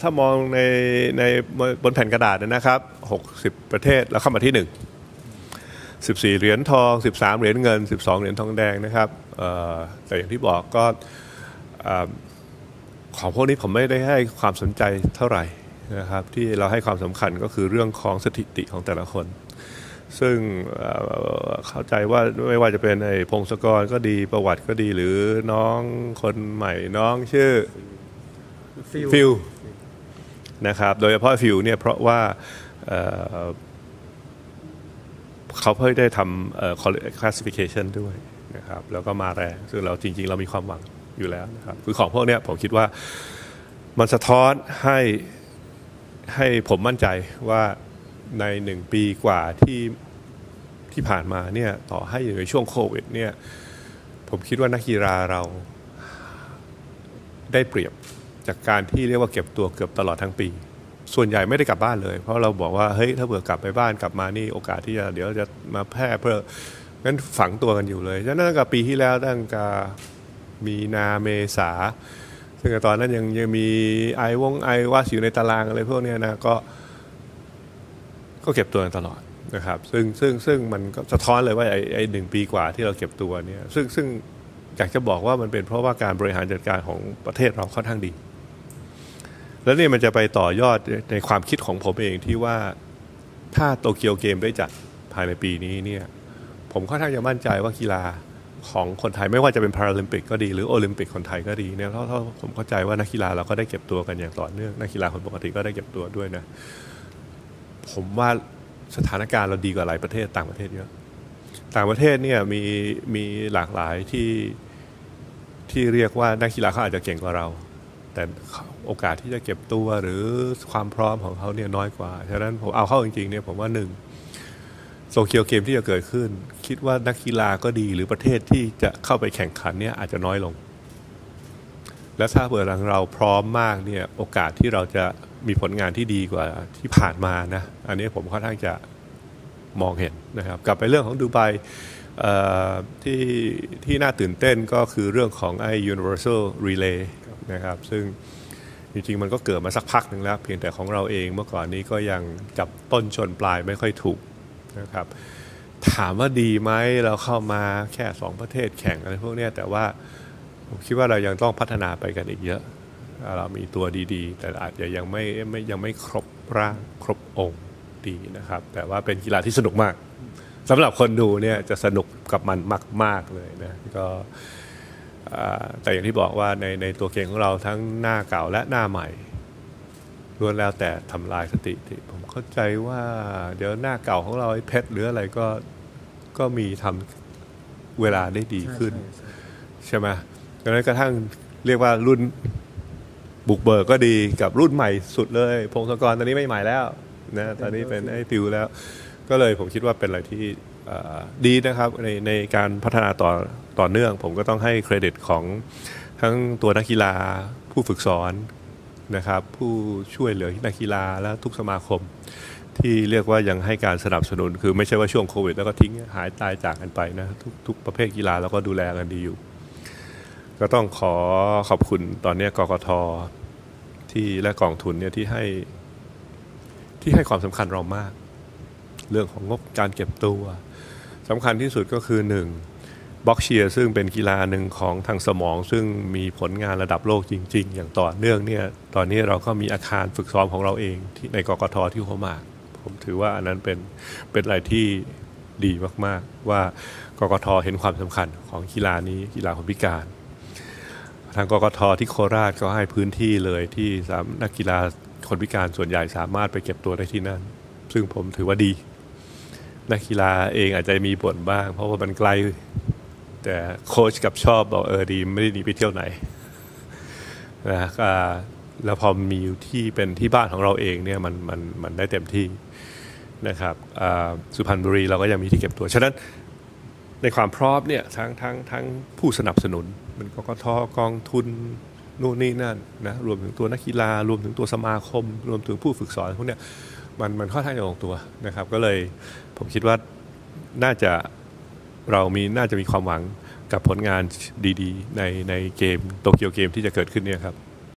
ถ้ามองในในบนแผ่นกระดาษนะครับ 60 ประเทศแล้วเข้ามาที่ 1 14 เหรียญทอง 13 เหรียญเงิน 12 เหรียญทองแดงนะครับเอ่อแต่อย่างที่บอกก็เอ่อของพวกนี้ผมไม่ได้ให้ความสนใจเท่าไหร่นะครับที่เราให้ความสำคัญก็คือเรื่องของสถิติของแต่ละคน ซึ่งเอ่อเข้าใจว่าไม่ว่าจะเป็นไอ้พงศกรก็ดีประวัติก็ดีหรือน้องคนใหม่น้องชื่อฟิล นะครับโดยเฉพาะฟิลเนี่ยเพราะว่าเเขาเพิ่งได้ทำ classification ด้วยนะครับแล้วก็มาแรงซึ่งเราจริง ๆ เรามีความหวังอยู่แล้วนะครับคือของพวกเนี้ยผมคิดว่ามันสะท้อนให้ให้ผมมั่นใจว่าในหนึ่งปีกว่าที่ที่ผ่านมาเนี่ยต่อให้อยู่ในช่วงโควิดเนี่ยผมคิดว่านักกีฬาเราได้เปรียบ จากการที่เรียกว่าเก็บตัวเกือบตลอดทั้งปี ส่วนใหญ่ไม่ได้กลับบ้านเลย เพราะเราบอกว่าเฮ้ยถ้าเผื่อกลับไปบ้านกลับมานี่โอกาสที่จะเดี๋ยวจะมาแพร่เพื่องั้นฝังตัวกันอยู่เลยฉะนั้นตั้งแต่ปีที่แล้วตั้งแต่มีนาเมษาซึ่งตอนนั้นยังยังมีไอวงไอว่าอยู่ในตารางอะไรพวกนี้นะก็ก็เก็บตัวกันตลอดนะครับซึ่งซึ่งซึ่งมันก็สะท้อนเลยว่าไอไอหนึ่งปีกว่าที่เราเก็บตัวเนี่ยซึ่งซึ่งอยากจะบอกว่ามันเป็นเพราะว่าการบริหารจัดการของประเทศเราค่อนข้างดี แล้วนี่มันจะไปต่อยอดในความคิดของผมเองที่ว่าถ้าโตเกียวเกมได้จัดภายในปีนี้เนี่ยผมค่อนข้างจะมั่นใจว่ากีฬาของคนไทยไม่ว่าจะเป็นพาราลิมปิกก็ดีหรือโอลิมปิกคนไทยก็ดีเนี่ยเพราะผมเข้าใจว่านักกีฬาเราก็ได้เก็บตัวกันอย่างต่อเนื่องนักกีฬาคนปกติก็ได้เก็บตัวด้วยนะผมว่าสถานการณ์เราดีกว่าหลายประเทศต่างประเทศเยอะต่างประเทศเนี่ยมีมีหลากหลายที่ที่เรียกว่านักกีฬาเขาอาจจะเก่งกว่าเรา แต่ โอกาสที่จะเก็บตัวหรือความพร้อมของเขาเนี่ยน้อยกว่า ฉะนั้นผมเอาเข้าจริงๆเนี่ยผมว่าหนึ่งโซเคียวเกมที่จะเกิดขึ้น คิดว่านักกีฬาก็ดีหรือประเทศที่จะเข้าไปแข่งขันเนี่ยอาจจะน้อยลง และถ้าเผื่อเราพร้อมมากเนี่ยโอกาสที่เราจะมีผลงานที่ดีกว่าที่ผ่านมานะ อันนี้ผมค่อนข้างจะมองเห็นนะครับ กลับไปเรื่องของดูไบที่ที่น่าตื่นเต้นก็คือเรื่องของไอ้ universal relay นะครับ ซึ่ง จริงๆมันก็เกิดมาสักพักหนึ่งแล้ว เพียงแต่ของเราเองเมื่อก่อนนี้ก็ยังจับต้นชนปลายไม่ค่อยถูกนะครับถามว่าดีไหมเราเข้ามาแค่สองประเทศแข่งอะไรพวกนี้แต่ว่าผมคิดว่าเรายังต้องพัฒนาไปกันอีกเยอะ เรามีตัวดีๆ แต่อาจจะยังไม่ไม่ยังไม่ครบร่างครบองค์ดีนะครับ แต่ว่าเป็นกีฬาที่สนุกมากสำหรับคนดูเนี่ยจะสนุกกับมันมาก ๆเลยนะก็ แต่อย่างที่บอกว่าในในตัวเก่งของเราทั้งหน้าเก่าและหน้าใหม่ล้วนแล้วแต่ทำลายสถิติผมเข้าใจว่าเดี๋ยวหน้าเก่าของเราไอ้เพชรหรืออะไรก็ก็มีทำเวลาได้ดีขึ้น ใช่ไหมดังนั้นกระทั่งเรียกว่ารุ่นบุกเบิกก็ดีกับรุ่นใหม่สุดเลย พงศกรตอนนี้ไม่ใหม่แล้วนะตอนนี้เป็นไอ้ติวแล้ว ก็เลยผมคิดว่าเป็นอะไรที่เอ่อ ดีนะครับในในการพัฒนาต่อต่อเนื่อง ผมก็ต้องให้เครดิตของทั้งตัวนักกีฬาผู้ฝึกสอนนะครับผู้ช่วยเหลือนักกีฬาและทุกสมาคม ที่เรียกว่ายังให้การสนับสนุน คือไม่ใช่ว่าช่วงโควิด แล้วก็ทิ้งหายตายจากกันไปนะทุกทุกประเภทกีฬาเราก็ดูแลกันดีอยู่ ก็ต้องขอขอบคุณตอนนี้กกทที่และกองทุนเนี่ยที่ให้ที่ให้ความสำคัญเรามาก เรื่องของงบการเก็บตัว สำคัญที่สุดก็คือหนึ่งบ็อกเชียซึ่งเป็นกีฬาหนึ่งของทางสมอง ซึ่งมีผลงานระดับโลกจริง ๆ อย่างต่อเนื่องเนี่ยตอนนี้เราก็มีอาคารฝึกซ้อมของเราเองที่ในกกทที่หัวหมาก ผมถือว่าอันนั้นเป็นเป็นอะไรที่ดีมากๆ ว่ากกทเห็นความสำคัญของกีฬานี้กีฬาคนพิการทางกกทที่โคราชก็ให้พื้นที่เลยที่สามนักกีฬาคนพิการส่วนใหญ่สามารถไปเก็บตัวได้ที่นั่น ซึ่งผมถือว่าดี นักกีฬาเองอาจจะมีบ่นบ้าง เพราะว่ามันไกล แต่โค้ชกับชอบบอกเออดีไม่ได้หนีไปเที่ยวไหนนะก็แล้วพอมีอยู่ที่เป็นที่บ้านของเราเองเนี่ยมันมันมันได้เต็มที่นะครับสุพรรณบุรีเราก็ยังมีที่เก็บตัว ฉะนั้นในความพร้อมเนี่ยทั้งทั้งทั้งผู้สนับสนุน มันกกทกองทุนนู่นนี่นั่นนะรวมถึงตัวนักกีฬารวมถึงตัวสมาคม รวมถึงผู้ฝึกสอนพวกเนี้ย มันมันค่อนข้างจะลงตัวนะครับ ก็เลยผมคิดว่าน่าจะเรามีน่าจะมีความหวังกับผลงานดีๆ ในในเกมโตเกียวเกมที่จะเกิดขึ้นเนี่ยครับ